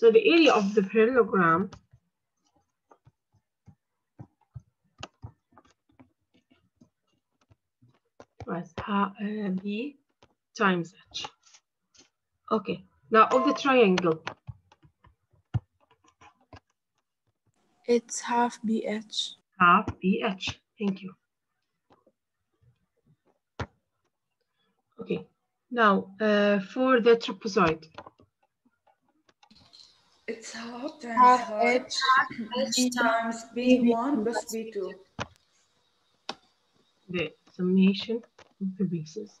So the area of the parallelogram was uh, B times H. Okay, now of the triangle, It's half BH. half BH. Thank you. Okay, now uh, for the trapezoid, It's half times Half half H. H times B1 plus B2. the summation of the bases.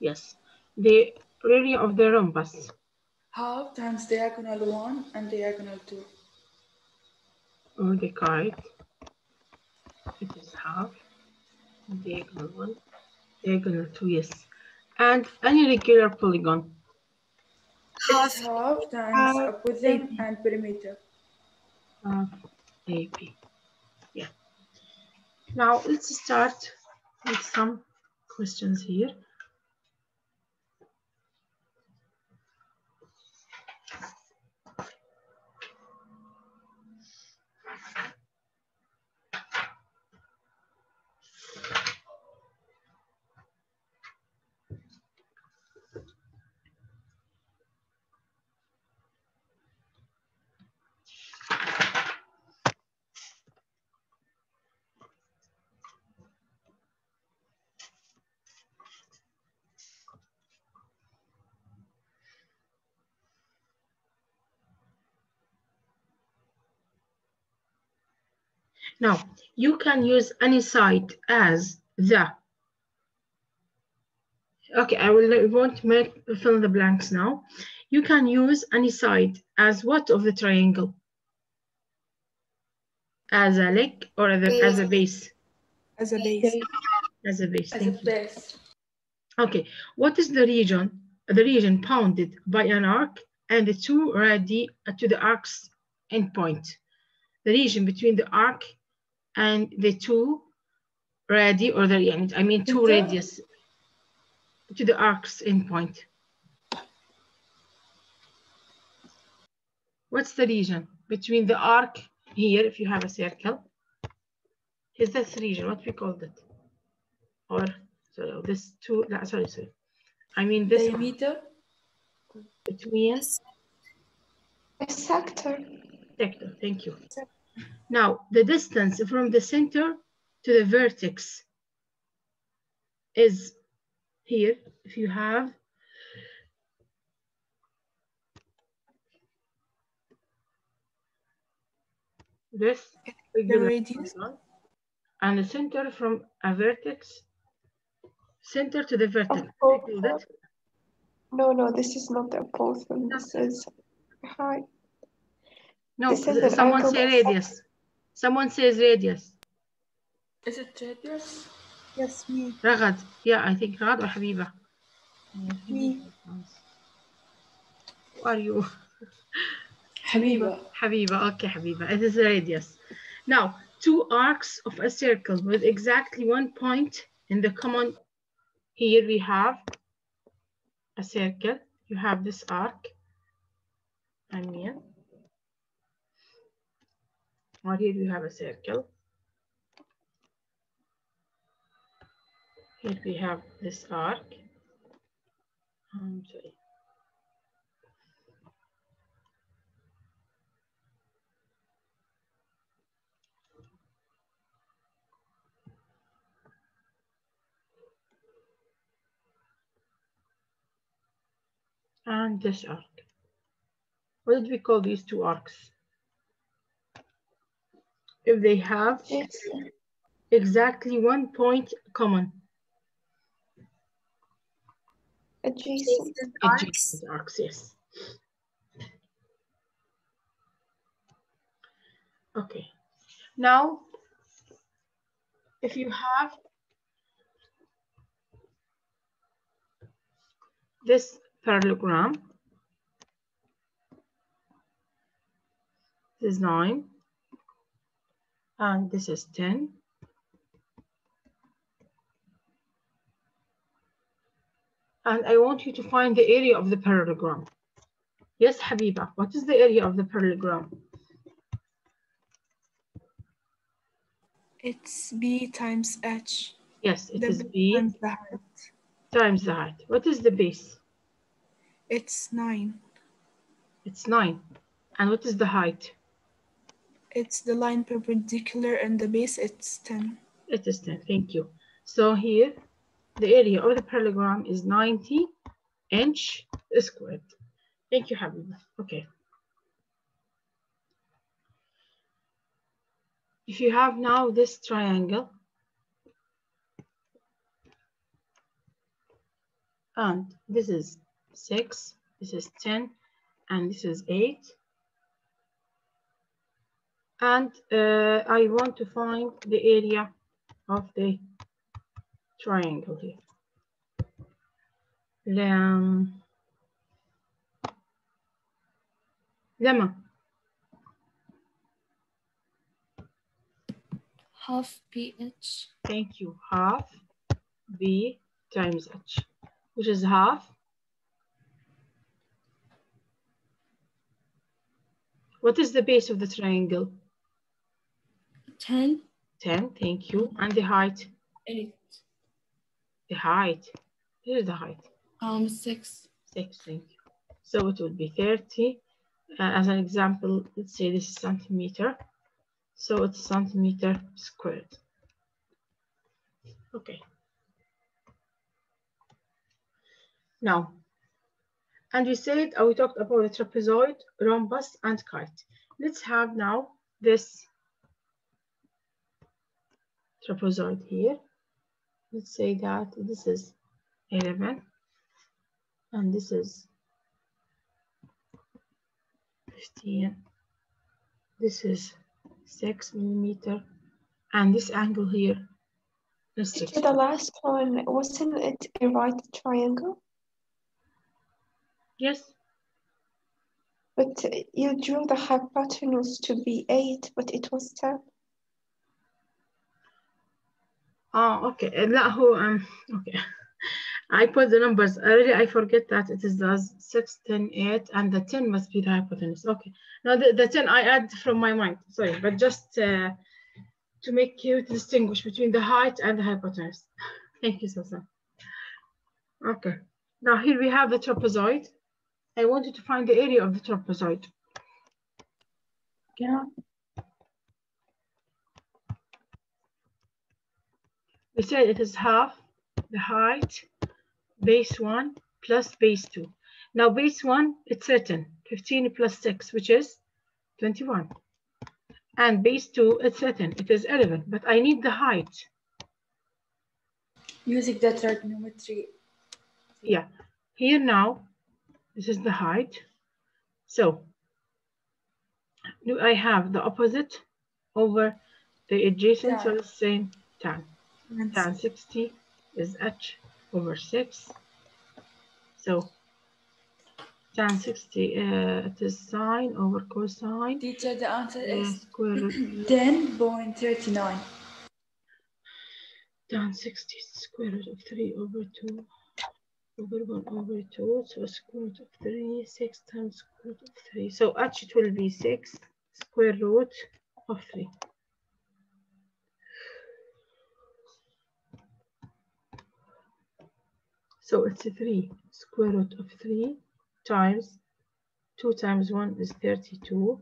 Yes, the area of the rhombus, Half times diagonal 1 and diagonal 2. or the kite, it is half, diagonal one, diagonal two, yes. And any regular polygon, It's half times half opposite and perimeter. half AP. Yeah. Now let's start with some questions here. Now, you can use any side as the. Okay, I will want make fill in the blanks now. You can use any side as what of the triangle? As a leg or as a, as a base? As a base. As a base. As a Thank you. base. Okay, what is the region? The region bounded by an arc and the two radii uh, to the arc's endpoint. The region between the arc and the two radii, or the end, I mean two radius to the arc's endpoint. What's the region between the arc here, if you have a circle? Is this region, what we called it? Or, sorry, this two, no, sorry, sorry. I mean this Diameter. between A sector. sector, thank you. Now, the distance from the center to the vertex is here, if you have this regular radius? and the center from a vertex, center to the vertex. Of we both. call that No, no, this is not the opposite. This is height. No, someone say radius. Someone says radius. Is it radius? Yes, me. Ragad. Yeah, I think Ragad or Habiba. Me. Who are you? Habiba. Habiba. Okay, Habiba. It is radius. Now, two arcs of a circle with exactly one point in the common. Here we have a circle. You have this arc. I mean, or here we have a circle. Here we have this arc. I'm sorry. and this arc. What did we call these two arcs? If they have Yes. exactly one point common. Adjacent. Adjacent arcs, yes. Okay. Now, if you have this parallelogram, this is 9, and this is 10. And I want you to find the area of the parallelogram. Yes, Habiba, what is the area of the parallelogram? It's B times H. Yes, it The is B times the height. times the height. What is the base? It's 9. It's 9. And what is the height? It's the line perpendicular and the base it's 10. It is 10. Thank you. So here, the area of the parallelogram is 90 inch squared. Thank you, Habiba. Okay. If you have now this triangle, and this is 6, this is 10, and this is 8. And uh, I want to find the area of the triangle here. Um, Lema, half BH thank you. Half B times H, which is half. What is the base of the triangle? 10 10, thank you. And the height? 8 The height. Here is the height. um 6 6, thank you. So it would be 30. Uh, as an example, let's say this is centimeter. So it's centimeter squared. Okay. Now, and we said, uh, we talked about the trapezoid, rhombus, and kite. Let's have now this trapezoid here. Let's say that this is 11 and this is 15 this is 6 millimeter and this angle here is 6 To the last one, wasn't it a right triangle? yes But uh, you drew the hypotenuse to be 8, but it was 10. oh okay لا هو um, okay I put the numbers early I forget that it is does 6 10 8 and the 10 must be the hypotenuse okay now the, the 10 I add from my mind sorry but just uh, to make you distinguish between the height and the hypotenuse thank you Susan okay now here we have the trapezoid I want you to find the area of the trapezoid Yeah. We said it is half the height, base one plus base two. Now base one, it's certain, 15 plus six, which is 21. And base two, it's certain, it is 11, but I need the height. Using the trigonometry. Yeah, here now, this is the height. So, do I have the opposite over the adjacent, so the same tan. Tan 60 is h over 6. So tan 60, uh, it is sine over cosine. Teacher, the answer uh, is square root 10.39. tan 60 is square root of 3 over 2 over 1 over 2. So square root of 3, 6 times square root of 3. So h it will be 6 square root of 3. So it's a 3 square root of 3 times 2 times 1 is 32.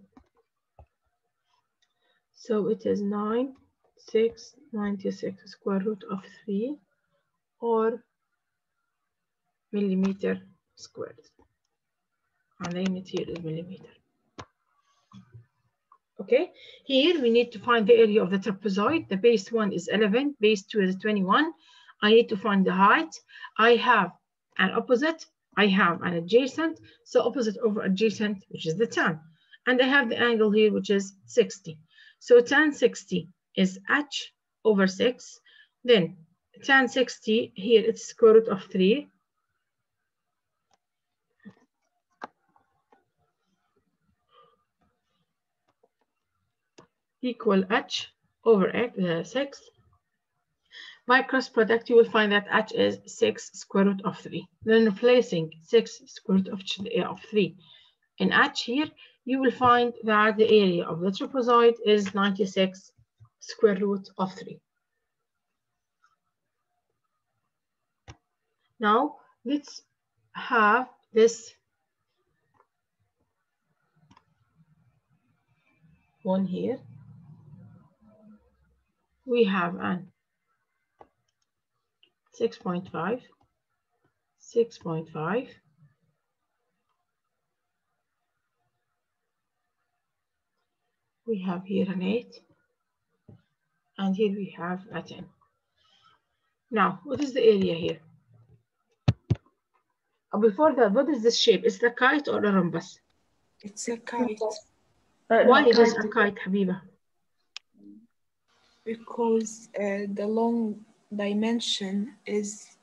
So it is 9, 6, 96 square root of 3 or millimeter squared. And the unit here is millimeter. Okay, here we need to find the area of the trapezoid. The base one is 11, base two is 21. I need to find the height. I have an opposite, I have an adjacent. So opposite over adjacent, which is the tan. And I have the angle here, which is 60. So tan 60 is h over 6. Then tan 60, here it's square root of 3. equal h over x, uh, 6. By cross product, you will find that h is 6 square root of 3. Then replacing 6 square root of, uh, of 3 in H here, you will find that the area of the trapezoid is 96 square root of 3. Now, let's have this one here. We have an 6.5, 6.5, we have here an 8, and here we have a 10. Now, what is the area here? Uh, Before that, what is this shape? Is it a kite or a rhombus? It's a kite Uh, Why no, it is kite. a kite, Habiba? because uh, the long dimension is,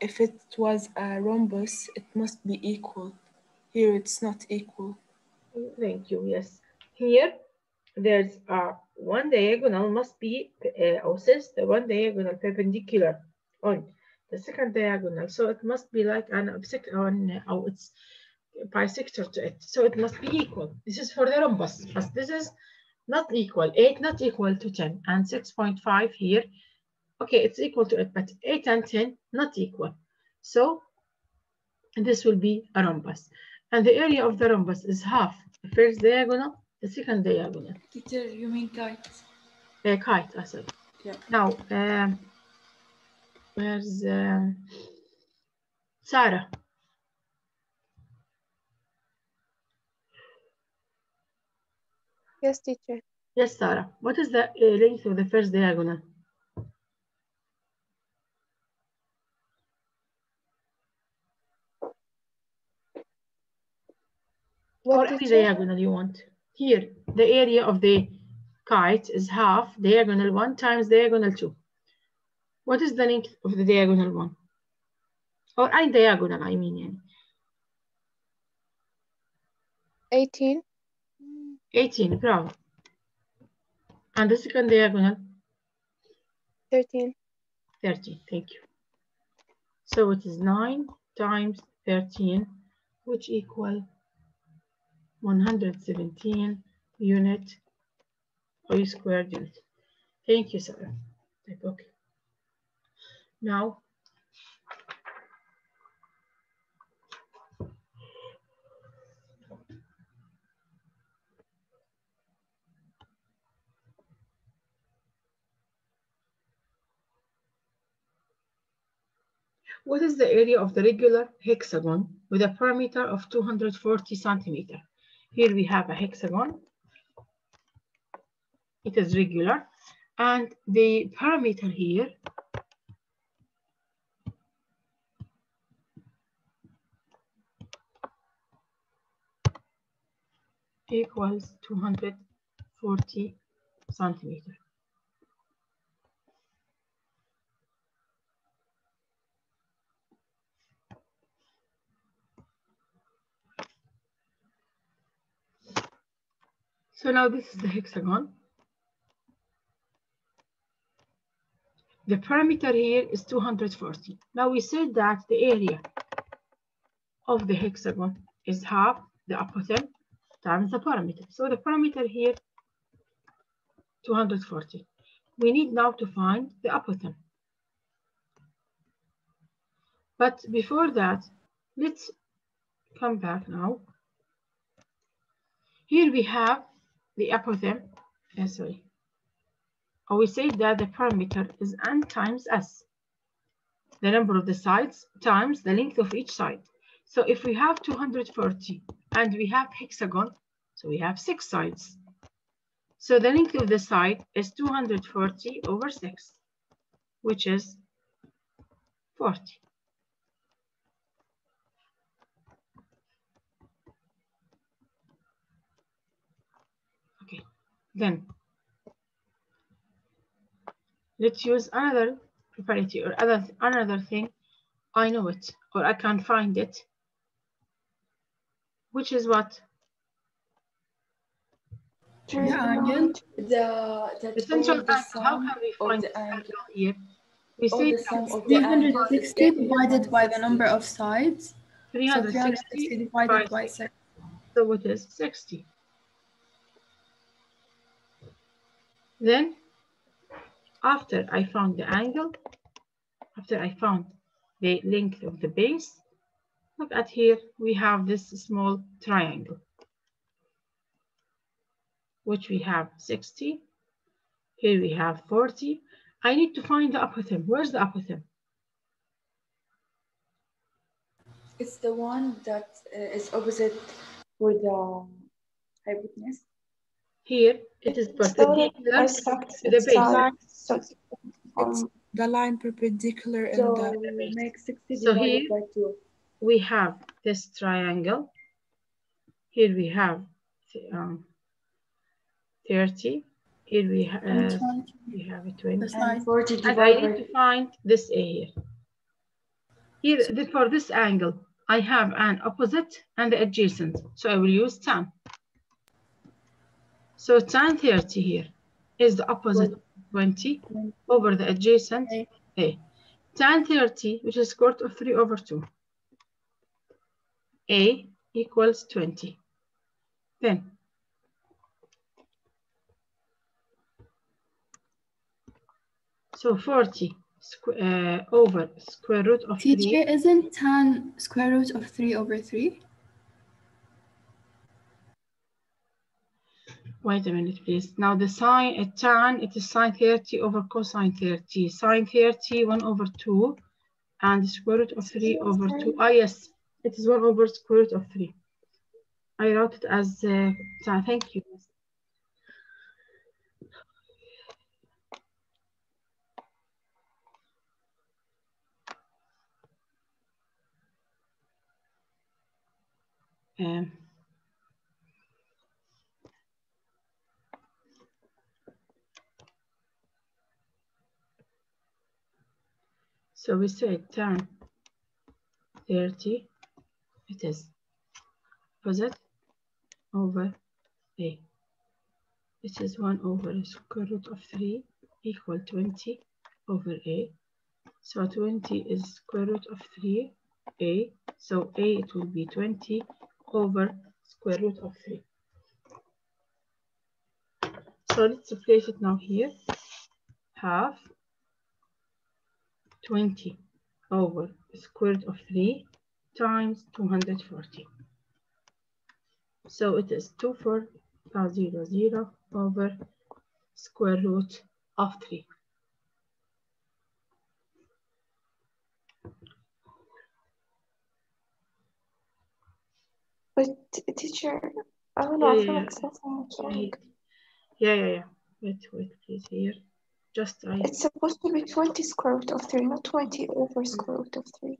if it was a rhombus, it must be equal. Here it's not equal. Thank you, yes. Here, there's uh, one diagonal must be, uh, or since the one diagonal perpendicular on the second diagonal, so it must be like an bisect on, oh, it's bisector to it, so it must be equal. This is for the rhombus, but this is not equal, 8 not equal to 10, and 6.5 here, okay, it's equal to it, but 8 and 10 not equal. So this will be a rhombus. And the area of the rhombus is half the first diagonal, the second diagonal. Teacher, you mean kite? A kite, I said. Yeah. Now, um, where's um, Sarah? Yes, teacher. Yes, Sarah. What is the uh, length of the first diagonal? What or any diagonal you want. Here, the area of the kite is half diagonal 1 times diagonal 2. What is the length of the diagonal 1? Or any diagonal, I mean. 18. 18, bravo. And the second diagonal? 13. 13, thank you. So it is 9 times 13, which equal 117 unit or squared unit. Thank you, Sarah. Type okay. Now, what is the area of the regular hexagon with a perimeter of 240 centimeter? Here we have a hexagon. It is regular. And the parameter here equals 240 centimeter. So now this is the hexagon. The parameter here is 240. Now we said that the area of the hexagon is half the apothem times the parameter. So the parameter here, 240. We need now to find the apothem. But before that, let's come back now. Here we have the apothem, uh, sorry, or we say that the parameter is n times s, the number of the sides times the length of each side. So if we have 240 and we have hexagon, so we have six sides. So the length of the side is 240 over 6, which is 40. Okay, then let's use another property or other another thing. I know it or I can find it, which is what? The angle, the, that The central all the angle. How can we find the the angle, angle here? We all say the that sum of the 360 divided by the number of sides. So 360 360 divided by 6. So it is 60. Then, after I found the angle, after I found the length of the base, look at here, we have this small triangle, which we have 60. Here we have 40. I need to find the apothem. Where's the apothem? It's the one that uh, is opposite for the hypotenuse. Here, it is It's the perpendicular to the base. so it's It's um, the line perpendicular in So the we make 60 So here- we have this triangle. Here we have um, 30. Here we, ha uh, we have a 20. And 40 And I divided need to find this A here. Here, the- for this angle, I have an opposite and the adjacent. So I will use tan. So tan 30 here is the opposite of 20 over the adjacent A. A. Tan 30, which is square root of 3 over 2. A equals 20. Then so 40 squ- uh, over square root of 3. Teacher, isn't tan square root of 3 over 3? Wait a minute, please. Now the sine, uh, tan, it is sine 30 over cosine 30. Sine 30, 1 over 2. And square root of 3 over 2. Ah, yes, it is 1 over square root of 3. I wrote it as uh, tan. Thank you. Um, So we say 10, 30, it is opposite over A. This is 1 over the square root of 3 equal 20 over A. So 20 is square root of 3 A. So A it will be 20 over square root of 3. So let's replace it now here. Half 20 over square root of 3 times 240. So it is 2400 over square root of 3. but teacher, I don't know, Yeah, feel yeah, like something's wrong. Wait. Yeah, yeah, yeah. Wait, wait, please here. Just I. It's supposed to be 20 square root of 3, not 20 over square root of 3.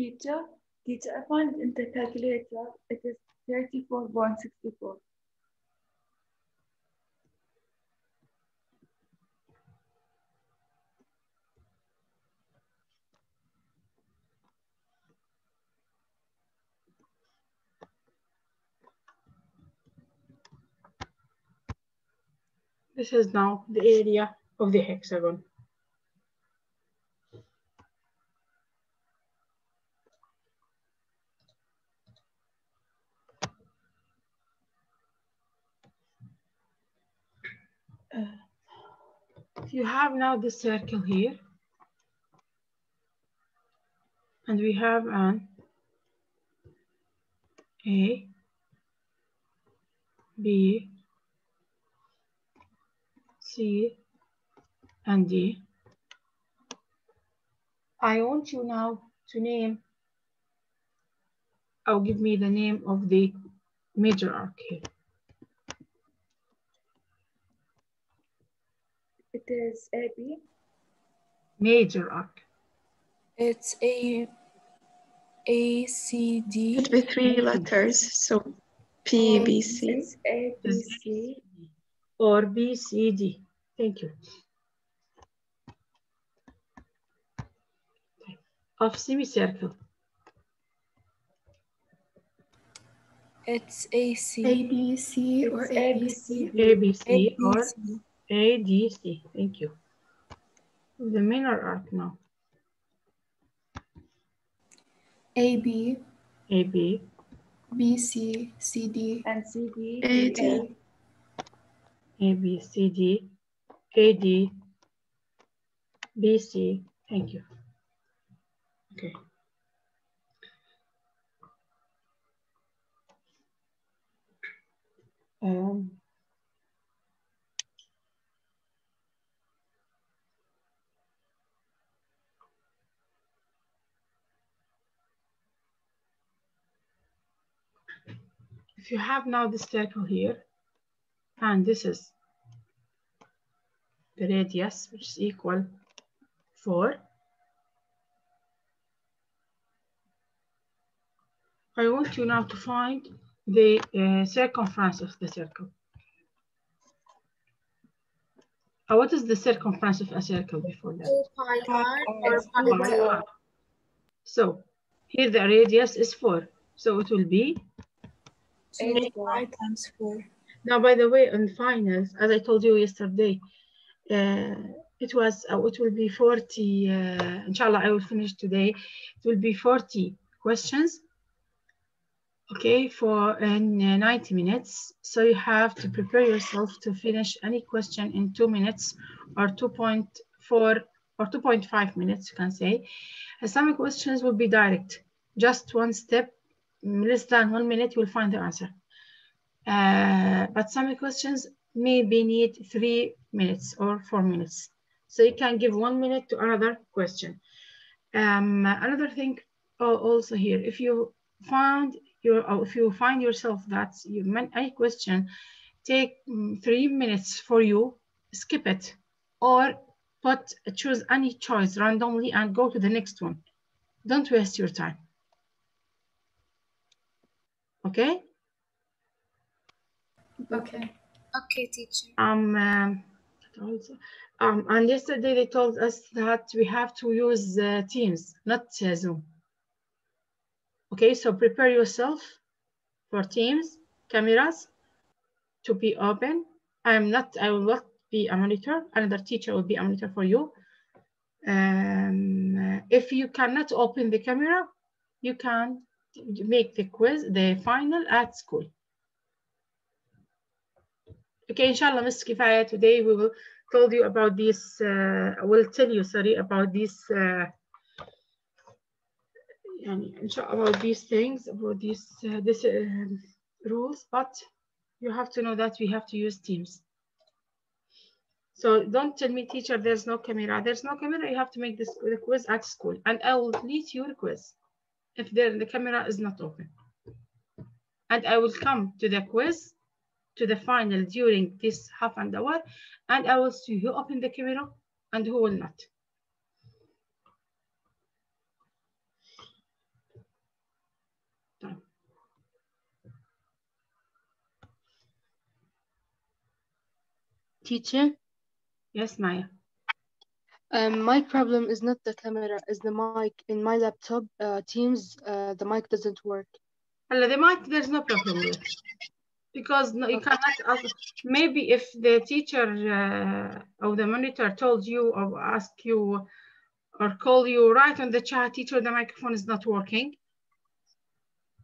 teacher. Teacher, I found in the calculator. It is 34.64. This is now the area of the hexagon. Uh, you have now the circle here. And we have an A, B, C, and D. I want you now to name, or give me the name of the major arc here. It is AB. Major arc. It's A A C D. It'd be three letters, so P, B, C. It's A, B, C. or B, C, D. Thank you. Of semicircle. It's A C. A, B, C, or It's A, B, C. A, B, C, A, or ADC. Thank you. The minor arc now. A, B, AB, BC, CD, and CD, AD. AB, CD, AD, BC. Thank you. Okay. Um, if you have now this circle here, and this is the radius, which is equal 4. I want you now to find the uh, circumference of the circle. Uh, what is the circumference of a circle before that? Pi r. So here the radius is 4. So it will be Eight pi times four. Now, by the way, on finals, as I told you yesterday, uh, it was, uh, it will be 40, uh, inshallah, I will finish today. It will be 40 questions, okay, for in uh, 90 minutes. So you have to prepare yourself to finish any question in two minutes or 2.4 or 2.5 minutes, you can say. Some questions will be direct, just one step, less than one minute, you'll find the answer. Uh, but some questions maybe need three minutes or four minutes. So you can give one minute to another question. Um, another thing also here, if you found your, if you find yourself that you meant any question, take mm, three minutes for you, skip it, or put choose any choice randomly and go to the next one. Don't waste your time. Okay? Okay. Okay, teacher. Um, um, also, um, and yesterday they told us that we have to use uh, Teams, not uh, Zoom. Okay, so prepare yourself for Teams, cameras to be open. I'm not, I will not be a monitor. Another teacher will be a monitor for you. Um, uh, if you cannot open the camera, you can make the quiz, the final at school. Okay, inshallah, Mr. Kifaya, today we will told you about this, uh, will tell you, sorry, about this, uh, about these things, about these uh, this, uh, rules, but you have to know that we have to use Teams. So don't tell me, teacher, there's no camera. There's no camera, you have to make this the quiz at school, and I will delete your quiz if there, the camera is not open. And I will come to the quiz to the final during this half an hour and I will see who open the camera and who will not. Teacher, Yes, Maya. um, my problem is not the camera, is the mic. In my laptop, uh, Teams, uh, the mic doesn't work. Hello, the mic, there's no problem with it. Because no, you cannot ask, maybe if the teacher uh, or the monitor told you or ask you or call you right on the chat, teacher, the microphone is not working.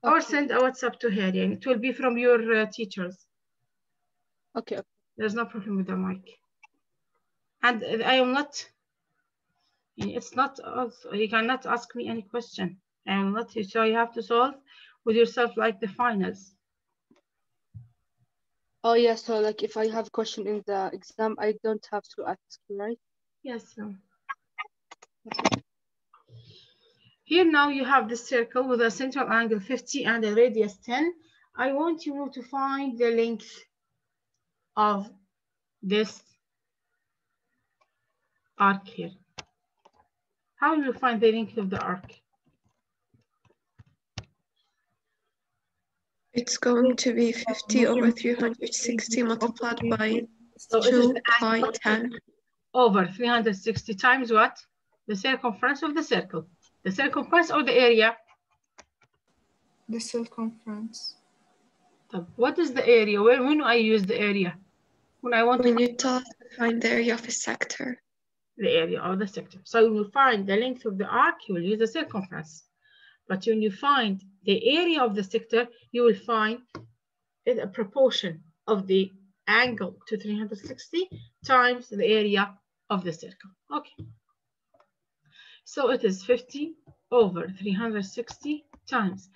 Or send a WhatsApp to her, and it will be from your uh, teachers. Okay, There's no problem with the mic. And uh, I am not, it's not, you cannot ask me any question. I am not, so you have to solve with yourself like the finals. Oh yeah, so like if I have a question in the exam, I don't have to ask, right? Yes. um, Here now you have this circle with a central angle 50 and a radius 10. I want you to find the length of this arc here. How will you find the length of the arc? It's going to be 50 over 360 multiplied by So 2 the pi 10. over 360 times what? The circumference of the circle. The circumference or the area? The circumference. What is the area? Where, when I use the area? When I want to When you taught to find the area of a sector. the area of the sector. So you will find the length of the arc, you will use the circumference. But when you find the area of the sector, you will find a proportion of the angle to 360 times the area of the circle. Okay. So it is 50 over 360 times.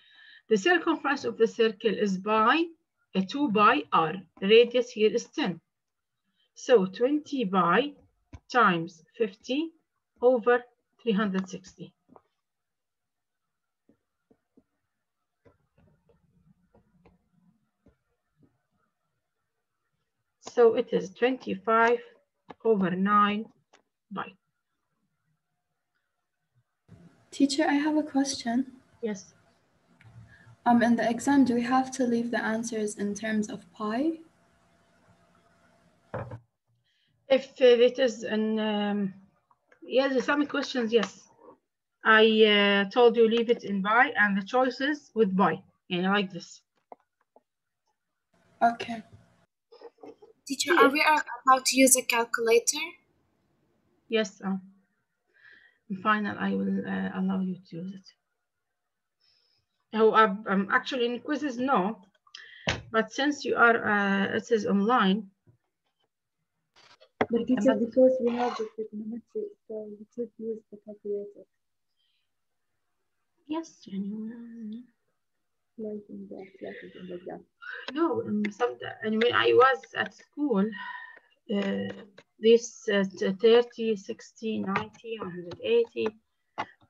The circumference of the circle is by a 2 by r. The radius here is 10. So 20 by times 50 over 360. So it is 25 over 9 by. Teacher, I have a question. Yes. Um, in the exam, do we have to leave the answers in terms of pi? If it is an, um, yes, some questions, yes. I uh, told you leave it in by and the choices with by, you know, like this. Okay. Teacher, are we allowed to use a calculator? Yes, um, in final, I will uh, allow you to use it. Oh, um, um, actually in quizzes, no. But since you are, uh, it is online. But teacher, because we have the trigonometry, so we should use the calculator. Yes, genuine. In the in the. No, um, and when I was at school, uh, this uh, 30, 60, 90, 180,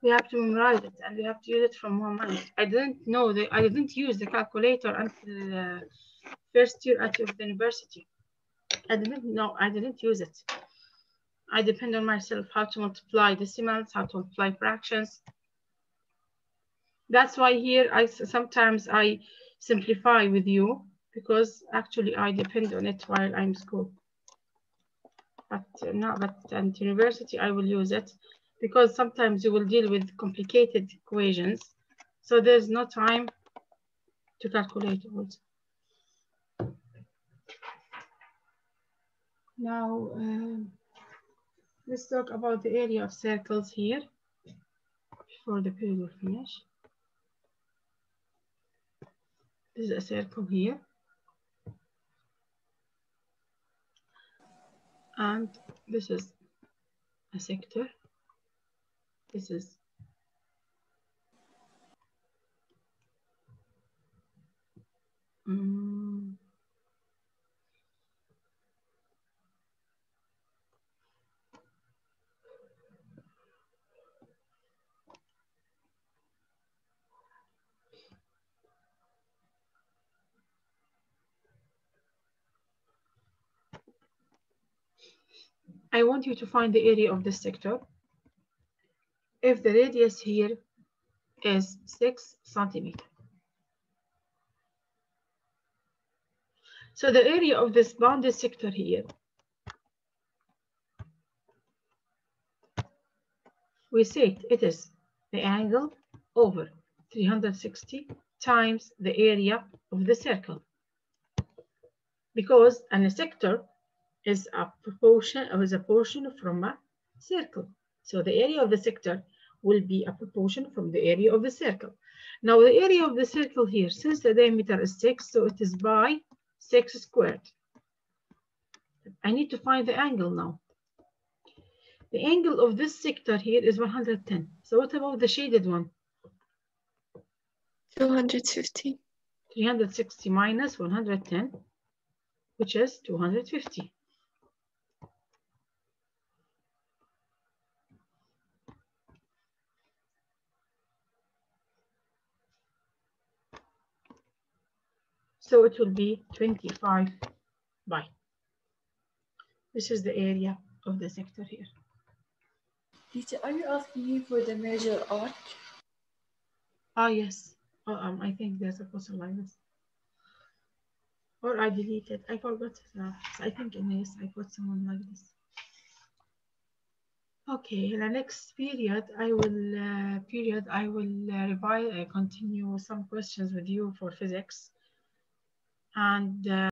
we have to memorize it and we have to use it from one mind. I didn't know that I didn't use the calculator until uh, first year at the university. I didn't know, I didn't use it. I depend on myself how to multiply decimals, how to multiply fractions. That's why here I sometimes I simplify with you because actually I depend on it while I'm school. But uh, not but at university I will use it because sometimes you will deal with complicated equations. So there's no time to calculate also. Now, um, let's talk about the area of circles here before the period will finish. This is a circle here. And this is a sector. This is mm, I want you to find the area of this sector. If the radius here is six centimeter. So the area of this bounded sector here, we say it is the angle over 360 times the area of the circle. Because an sector is a proportion or is a portion from a circle. So the area of the sector will be a proportion from the area of the circle. Now the area of the circle here, since the diameter is 6, so it is by 6 squared. I need to find the angle now. The angle of this sector here is 110. So what about the shaded one? 250. 360 minus 110, which is 250. So it will be 25 by. This is the area of the sector here. Teacher, are you asking me for the measure arc? Ah, yes. Oh, um, I think there's a puzzle like this. Or I deleted. I forgot. Uh, I think in this I put someone like this. Okay, in the next period, I will uh, period I will uh, revise. I continue some questions with you for physics, and. Uh,